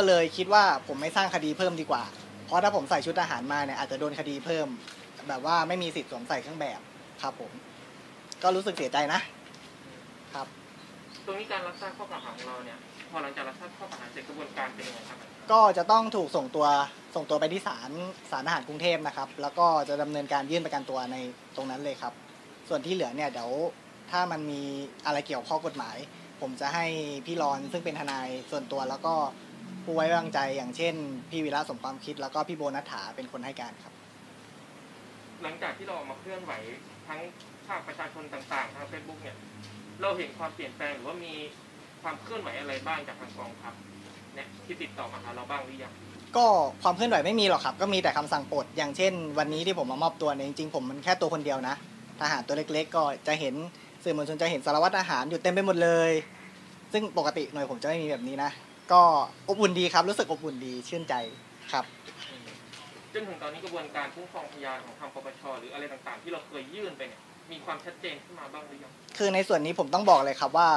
ก็เลยคิดว่าผมไม่สร้างคดีเพิ่มดีกว่า เพราะถ้าผมใส่ชุดทหารมาเนี่ยอาจจะโดนคดีเพิ่ม แบบว่าไม่มีสิทธิ์สวมใส่เครื่องแบบครับผม ก็รู้สึกเสียใจนะ ครับ ตรงนี้การรับทราบข้อกล่าวหาของเราเนี่ยพอหลังจากรับทราบข้อกล่าวหาเสร็จกระบวนการเป็นยังไงครับก็จะต้องถูกส่งตัวส่งตัวไปที่ศาลศาลทหารกรุงเทพนะครับ แล้วก็จะดำเนินการยื่นประกันตัวในตรงนั้นเลยครับ ส่วนที่เหลือเนี่ยเดี๋ยวถ้ามันมีอะไรเกี่ยวข้อกฎหมาย ผมจะให้พี่รอนซึ่งเป็นทนายส่วนตัวแล้วก็ ผู้ไว้วางใจอย่างเช่น พี่วิระสมความคิด แล้วก็พี่โบนัฐถาเป็นคนให้การครับ หลังจากที่เราออกมาเคลื่อนไหวทั้งภาคประชาชนต่างๆทางเฟซบุ๊กเนี่ย เราเห็นความเปลี่ยนแปลงหรือว่ามีความเคลื่อนไหวอะไรบ้างจากทางกองทัพเนี่ยที่ติดต่อมาหาเราบ้างหรือยังก็ความเคลื่อนไหวไม่มีหรอกครับ ก็มีแต่คำสั่งปลดอย่างเช่น วันนี้ที่ผมมามอบตัวเนี่ยจริงๆผมมันแค่ตัวคนเดียวนะทหารตัวเล็ก ๆ ก็จะเห็นสื่อมวลชนจะเห็นสารวัตรทหารอยู่เต็มไปหมดเลย ซึ่งปกติหน่วยผมจะไม่มีแบบนี้นะ ก็อบอุ่นดีครับ รู้สึกอบอุ่นดีชื่นใจครับจนถึงตอนนี้กระบวนการคุ้มครองพยานของทางปปชหรืออะไรต่างๆ ที่เราเคยยื่นไปเนี่ยมีความชัดเจนขึ้นมาบ้างหรือยังคือในส่วนนี้ผมต้องบอกเลยครับว่า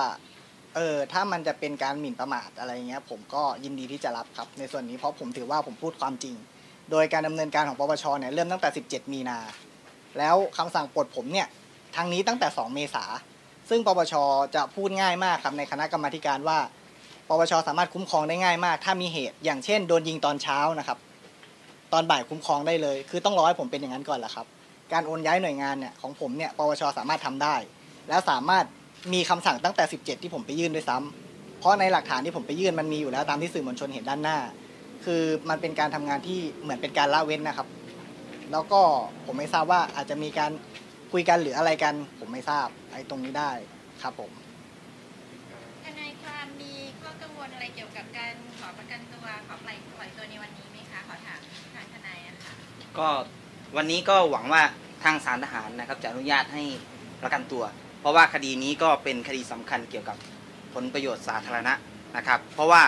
เออถ้ามันจะเป็นการหมิ่นประมาทอะไรเงี้ยผมก็ยินดีที่จะรับครับ ในส่วนนี้เพราะผมถือว่าผมพูดความจริง โดยการดำเนินการของปปชเนี่ยเริ่มตั้งแต่ 17 มีนา แล้วคำสั่งปลดผมเนี่ยทางนี้ตั้งแต่ 2 เมษาซึ่งปปชจะพูดง่ายมากครับในคณะกรรมาธิการว่า ปปชสามารถคุ้มครองได้ง่ายมาก ถ้ามีเหตุ อย่างเช่นโดนยิงตอนเช้านะครับ ตอนบ่ายคุ้มครองได้เลย คือต้องรอให้ผมเป็นอย่างนั้นก่อนแหละครับ การโอนย้ายหน่วยงานเนี่ยของผมเนี่ยปปชสามารถทำได้ แล้วสามารถมีคำสั่งตั้งแต่ 17 ที่ผมไปยื่นด้วยซ้ำเพราะในหลักฐานที่ผมไปยื่นมันมีอยู่แล้วตามที่สื่อมวลชนเห็นด้านหน้า คือมันเป็นการทำงานที่เหมือนเป็นการละเว้นนะครับ แล้วก็ผมไม่ทราบว่าอาจจะมีการคุยกันหรืออะไรกัน ผมไม่ทราบไอ้ตรงนี้ได้ครับผม ทนายความมีข้อกัง วลอะไรเกี่ยวกับการขอประกันตัวขอปล่อยปล่อยตัวในวันนี้ไหมคะขอถามทางทนายนะคะก็วันนี้ก็หวังว่าทางสารทหารนะครับจะอนุญาตให้ประกันตัว เพราะว่าคดีนี้ก็เป็นคดีสำคัญเกี่ยวกับผลประโยชน์สาธารณะนะครับ เพราะว่า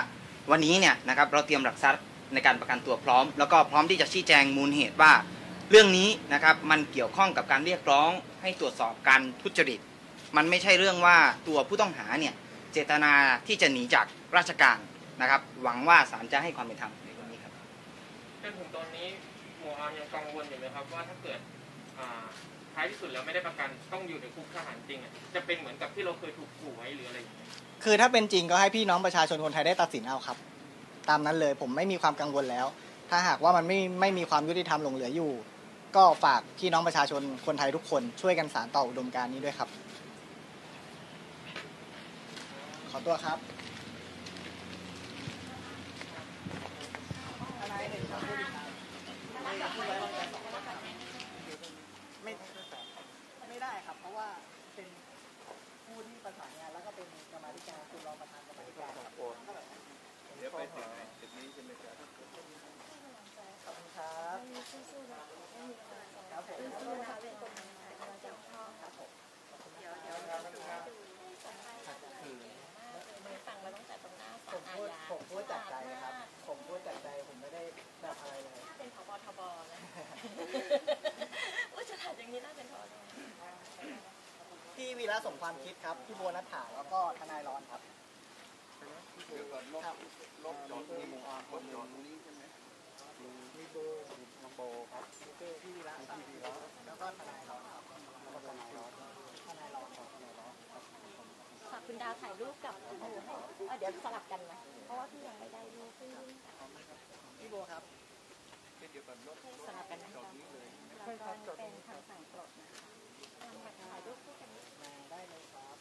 วันนี้เนี่ยนะครับเราเตรียมหลักทรัพย์ในการประกันตัวพร้อม แล้วก็พร้อมที่จะชี้แจงมูลเหตุว่า เรื่องนี้นะครับมันเกี่ยวข้องกับการเรียกร้องให้ตรวจสอบการทุจริต มันไม่ใช่เรื่องว่าตัวผู้ต้องหาเนี่ย เจตนาที่จะหนีจากราชการนะครับ หวังว่าศาลจะให้ความเป็นธรรมในเรื่องนี้ครับจนถึงตอนนี้หมวอาร์มยังกังวลอยู่ไหมครับว่าถ้าเกิดอ่าท้ายที่สุดแล้วไม่ได้ประกันต้องอยู่ในคุกทหารจริงอะจะเป็นเหมือนกับที่เราเคยถูกขู่ไว้หรืออะไรอย่างเงี้ยคือถ้าเป็นจริงก็ให้พี่น้องประชาชนคนไทยได้ตัดสินเอาครับ ตามนั้นเลยผมไม่มีความกังวลแล้ว ถ้าหากว่ามันไม่ไม่มีความยุติธรรมหลงเหลืออยู่ ก็ฝากพี่น้องประชาชนคนไทยทุกคนช่วยกันสานต่ออุดมการณ์นี้ด้วยครับ ขอตัวครับไม่ไม่ได้ครับ เพราะว่าเป็นผู้ที่ประสานงานแล้วก็เป็นกรรมาธิการคือรองประธานกรรมาธิการครับ เดี๋ยวไปถึงไหนจุดนี้ใช่ไหมครับ ขอบคุณครับครับผมผมพูดผมพูดจากใจครับ ผมพูดจากใจผมไม่ได้แบบอะไรเลย ถ้าเป็นผบทบนะ ว่าจะถามอย่างนี้น่าเป็นผบทบ พี่วีระสมความคิดครับพี่โบนัฐถาแล้วก็ทนายร้อนครับเดี๋ยวก่อนลบครับลบจอดที่หมู่อาคนจอดตรงนี้ใช่ไหมมีเบอร์น้องโบครับมีเบอร์พี่วีระพี่วีระแล้วก็ทนายร้อนครับแล้วก็ทนายร้อนทนายร้อนครับทนายร้อนครับฝากคุณดาวถ่ายรูปกับพี่โบให้เดี๋ยวสลับกันนะเพราะว่าพี่ยังไม่ได้รูปพี่พี่โบครับเดี๋ยวก่อนลบสลับกันนะจอคะดนี้เลยแล้วก็เป็นคำสั่งปลดนะคะถ่ายรูปคู่กัน มาได้เลยครับ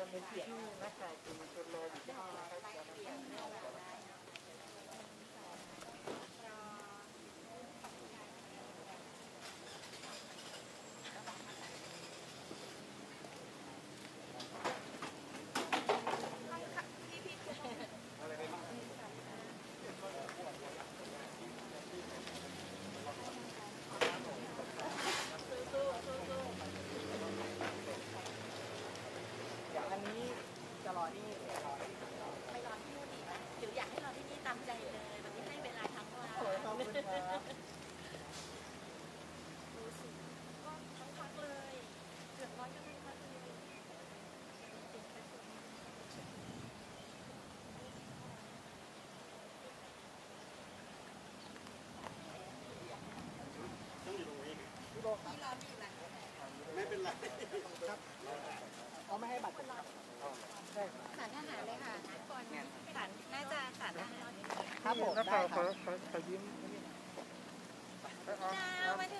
เดี๋ยวรบกวนเป็นเสียงนะคะคุณชนโลอยู่ ครับเขาไม่ให้บัตรผมครับใช่รัสารทหารเลยค่ะก่อนสารน่าจะสารทหารครับผมได้ครับขอขอขอยิ้มเอามาถึง